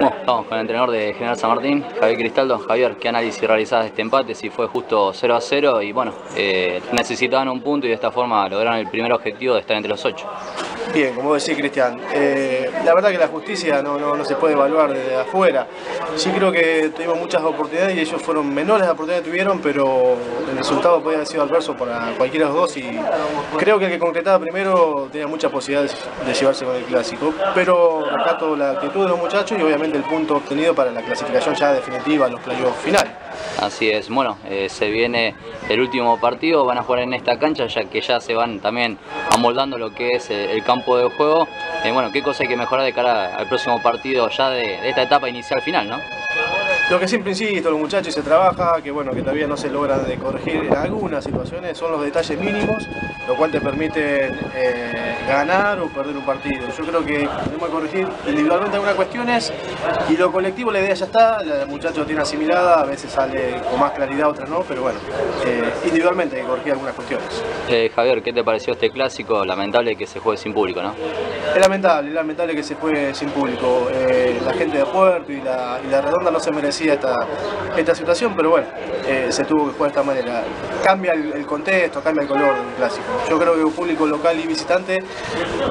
Estamos con el entrenador de General San Martín, Javier Cristaldo. Javier, ¿qué análisis realizás de este empate? Si fue justo 0 a 0 y bueno, eh, necesitaban un punto y de esta forma lograron el primer objetivo de estar entre los ocho. Bien, como decía Cristian, eh, la verdad que la justicia no, no, no, se puede evaluar desde afuera. Sí creo que tuvimos muchas oportunidades y ellos fueron menores las oportunidades que tuvieron, pero el resultado podía haber sido adverso para cualquiera de los dos y creo que el que concretaba primero tenía muchas posibilidades de llevarse con el clásico, pero rescato la actitud de los muchachos y obviamente el punto obtenido para la clasificación ya definitiva los playoffs finales. Así es, bueno, eh, se viene el último partido, van a jugar en esta cancha ya que ya se van también amoldando lo que es eh, el campo de juego. Eh, bueno, ¿qué cosa hay que mejorar de cara al próximo partido ya de esta etapa inicial final, no? Lo que siempre insisto, los muchachos se trabaja, que bueno, que todavía no se logra de corregir en algunas situaciones, son los detalles mínimos, lo cual te permite eh, ganar o perder un partido. Yo creo que tenemos que corregir individualmente algunas cuestiones y lo colectivo, la idea ya está, el muchacho tiene asimilada, a veces sale con más claridad, otras no, pero bueno, eh, individualmente hay que corregir algunas cuestiones. Eh, Javier, ¿qué te pareció este clásico? Lamentable que se juegue sin público, ¿no? Es lamentable, es lamentable que se juegue sin público. Eh, la gente de Puerto y la, y la Redonda no se merece esta, esta situación, pero bueno, eh, se tuvo que jugar de esta manera. Cambia el, el, contexto, cambia el color del clásico. Yo creo que un público local y visitante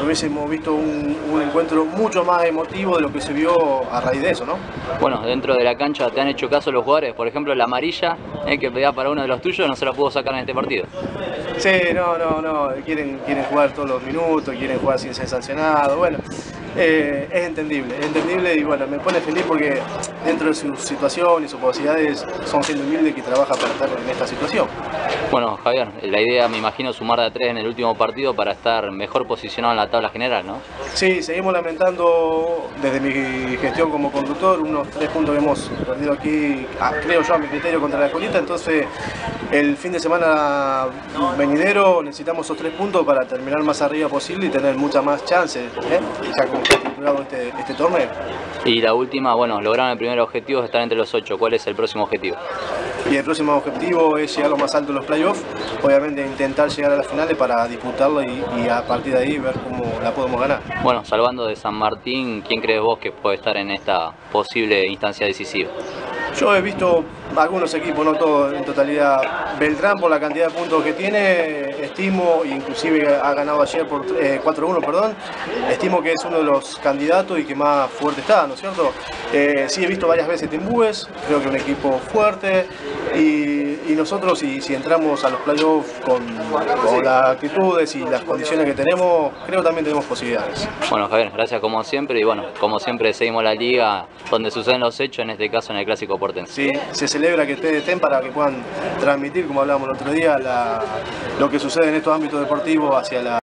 hubiésemos visto un, un, encuentro mucho más emotivo de lo que se vio a raíz de eso, ¿no? Bueno, dentro de la cancha te han hecho caso los jugadores, por ejemplo la amarilla eh, que pedía para uno de los tuyos no se la pudo sacar en este partido. Sí, no, no, no, quieren, quieren jugar todos los minutos, quieren jugar sin ser sancionado, bueno, eh, es entendible, es entendible y bueno, me pone feliz porque dentro de su situación y sus posibilidades son gente humilde que trabaja para estar en esta situación. Bueno, Javier, la idea me imagino sumar de a tres en el último partido para estar mejor posicionado en la tabla general, ¿no? Sí, seguimos lamentando desde mi gestión como conductor unos tres puntos que hemos perdido aquí, creo yo a mi criterio, contra la Escolita, entonces el fin de semana venidero necesitamos esos tres puntos para terminar más arriba posible y tener muchas más chances, ¿eh? ya como está estructurado este, este torneo. Y la última, bueno, lograron el primer objetivo de estar entre los ocho. ¿Cuál es el próximo objetivo? Y el próximo objetivo es llegar lo más alto en los playoffs, obviamente intentar llegar a las finales para disputarlo y, y, a partir de ahí ver cómo la podemos ganar. Bueno, salvando de San Martín, ¿quién crees vos que puede estar en esta posible instancia decisiva? Yo he visto algunos equipos, no todos en totalidad. Beltrán por la cantidad de puntos que tiene, estimo, inclusive ha ganado ayer por eh, 4-1, perdón, estimo que es uno de los candidatos y que más fuerte está, ¿no es cierto? Eh, sí he visto varias veces Timbúes, creo que un equipo fuerte y, y nosotros si, si, entramos a los playoffs con, con las actitudes y las condiciones que tenemos, creo que también tenemos posibilidades. Bueno Javier, gracias como siempre y bueno, como siempre seguimos la liga donde suceden los hechos, en este caso en el Clásico Portense. Sí, se celebra que ustedes estén para que puedan transmitir, como hablábamos el otro día, la, lo que sucede en estos ámbitos deportivos hacia la